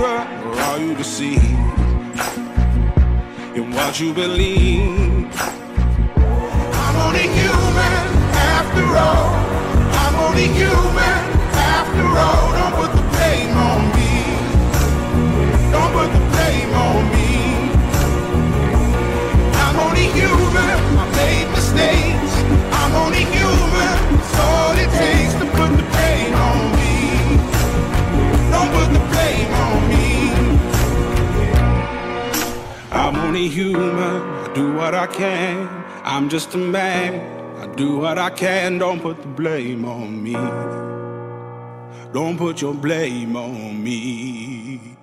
clearer, or are you deceived in what you believe? I'm only human after all. I'm only human only human. I do what I can. I'm just a man. I do what I can. Don't put the blame on me. Don't put your blame on me.